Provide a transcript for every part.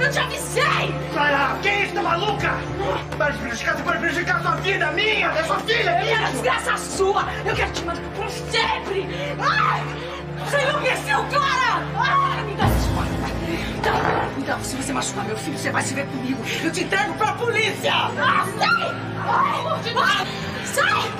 Eu te avisei! Clara, que é isso, tá maluca? Para de prejudicar, você pode prejudicar a sua vida, a minha, da sua filha! Eu minha desgraça sua! Eu quero te mandar por sempre! Ai! Você enlouqueceu, Clara! Ai, me dá essa espada! Então, tá, então, se você machucar meu filho, você vai se ver comigo! Eu te entrego pra polícia! Ah, sai! Sai!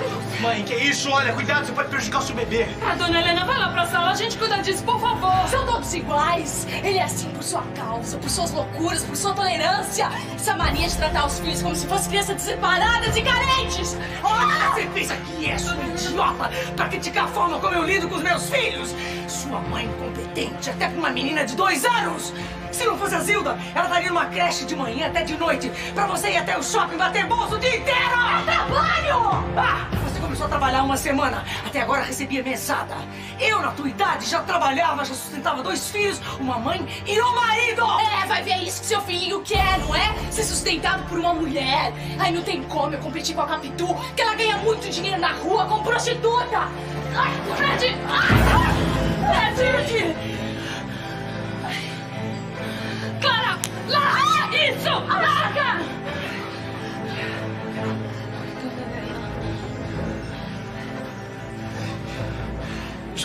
Mãe, que isso? Olha, cuidado, você pode prejudicar o seu bebê. A dona Helena vai lá pra sala, a gente cuida disso, por favor. São todos iguais! Ele é assim por sua causa, por suas loucuras, por sua tolerância! Essa mania de tratar os filhos como se fossem crianças separadas e carentes! Ah! Você pensa que é sua idiota pra criticar a forma como eu lido com os meus filhos? Sua mãe incompetente, até pra uma menina de dois anos! Se não fosse a Zilda, ela estaria numa creche de manhã até de noite pra você ir até o shopping bater bolso o dia inteiro! É trabalho! Ah, você começou a trabalhar uma semana, até agora recebia mesada. Eu, na tua idade, já trabalhava, já sustentava dois filhos, uma mãe e um marido! É, vai ver isso que seu filhinho quer, não é? Ser sustentado por uma mulher. Aí não tem como eu competir com a Capitu, que ela ganha muito dinheiro na rua como prostituta. Ai, Fred! Ai, Fred! Clara! Larga isso! Larga!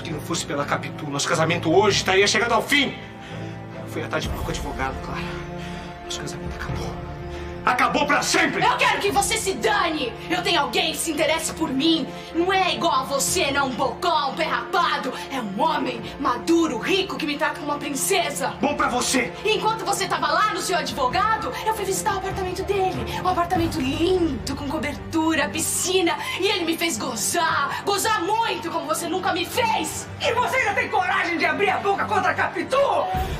Que não fosse pela Capitu, nosso casamento hoje estaria chegando ao fim. Fui atrás de pouco advogado, Clara. Nosso casamento acabou. Acabou pra sempre! Eu quero que você se dane! Eu tenho alguém que se interesse por mim! Não é igual a você, não um bocão, um pé rapado! É um homem maduro, rico, que me trata como uma princesa! Bom pra você! Enquanto você tava lá no seu advogado, eu fui visitar o apartamento dele. Um apartamento lindo, com cobertura, piscina. E ele me fez gozar, gozar muito, como você nunca me fez! E você ainda tem coragem de abrir a boca contra a Capitu?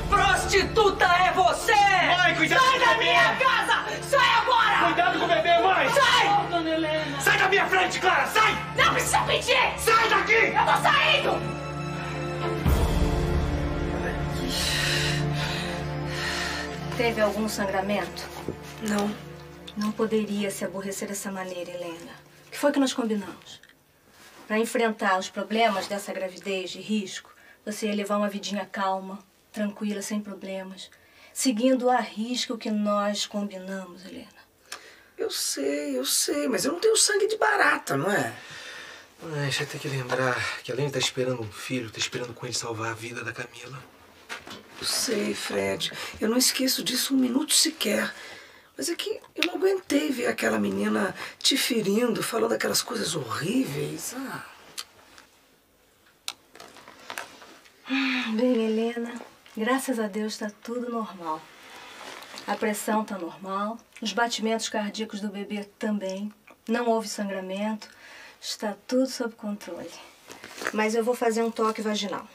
Prostituta é você! Mãe, cuidado Sai da bebê! minha casa! Sai agora! Cuidado com o bebê, mãe! Sai! Ô, dona Helena. Sai da minha frente, Clara! Sai! Não precisa pedir! Sai daqui! Eu tô saindo! Teve algum sangramento? Não. Não poderia se aborrecer dessa maneira, Helena. O que foi que nós combinamos? Para enfrentar os problemas dessa gravidez de risco, você ia levar uma vidinha calma, tranquila, sem problemas, seguindo a risca o que nós combinamos, Helena. Eu sei, eu sei, mas eu não tenho sangue de barata, não é? Mãe, você tem que lembrar que além de estar esperando um filho, tá esperando com ele salvar a vida da Camila. Eu sei, Fred. Eu não esqueço disso um minuto sequer. Mas é que eu não aguentei ver aquela menina te ferindo, falando aquelas coisas horríveis. Ah, Bem, Helena, graças a Deus está tudo normal. A pressão está normal, os batimentos cardíacos do bebê também. Não houve sangramento, está tudo sob controle. Mas eu vou fazer um toque vaginal.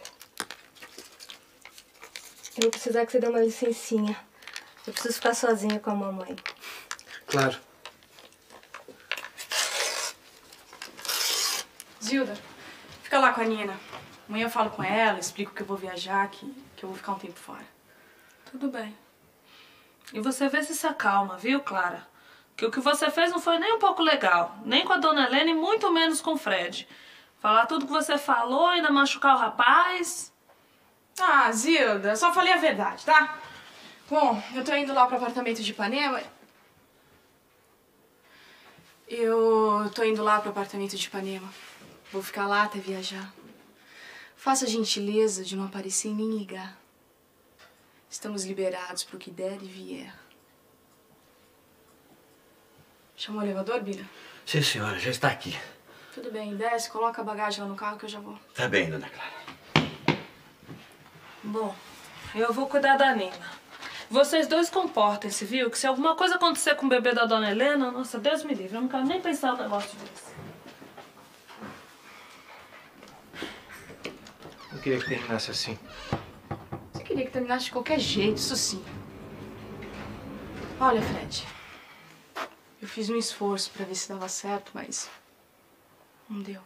Eu vou precisar que você dê uma licencinha. Eu preciso ficar sozinha com a mamãe. Claro. Zilda, fica lá com a Nina. Amanhã eu falo com ela, explico que eu vou viajar, que, que eu vou ficar um tempo fora. Tudo bem. E você vê se se acalma, viu, Clara? Que o que você fez não foi nem um pouco legal. Nem com a dona Helena e muito menos com o Fred. Falar tudo que você falou, ainda machucar o rapaz. Ah, Zilda, eu só falei a verdade, tá? Bom, eu tô indo lá pro apartamento de Ipanema. Eu tô indo lá pro apartamento de Ipanema. Vou ficar lá até viajar. Faça a gentileza de não aparecer e nem ligar. Estamos liberados pro que der e vier. Chamou o elevador, Bira? Sim, senhora, já está aqui. Tudo bem, desce, coloca a bagagem lá no carro que eu já vou. Tá bem, dona Clara. Bom, eu vou cuidar da Nina. Vocês dois comportem-se, viu? Que se alguma coisa acontecer com o bebê da dona Helena, nossa, Deus me livre, eu não quero nem pensar no negócio desse. Não queria que terminasse assim. Você queria que terminasse de qualquer jeito, isso sim. Olha, Fred. Eu fiz um esforço pra ver se dava certo, mas. Não deu.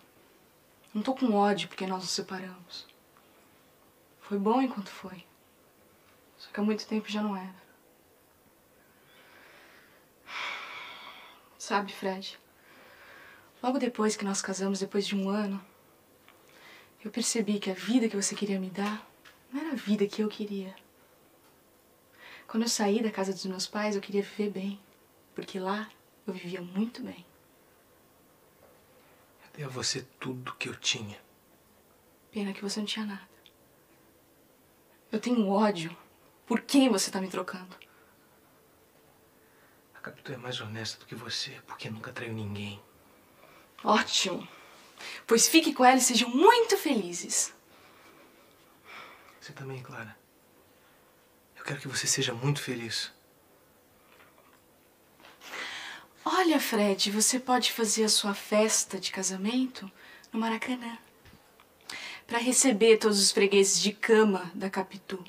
Não tô com ódio porque nós nos separamos. Foi bom enquanto foi. Há muito tempo já não era. Sabe, Fred? Logo depois que nós casamos, depois de um ano, eu percebi que a vida que você queria me dar não era a vida que eu queria. Quando eu saí da casa dos meus pais, eu queria viver bem. Porque lá eu vivia muito bem. Eu dei a você tudo que eu tinha. Pena que você não tinha nada. Eu tenho ódio. Por quem você tá me trocando? A Capitu é mais honesta do que você, porque nunca traiu ninguém. Ótimo. Pois fique com ela e sejam muito felizes. Você também, Clara. Eu quero que você seja muito feliz. Olha, Fred, você pode fazer a sua festa de casamento no Maracanã. Para receber todos os fregueses de cama da Capitu.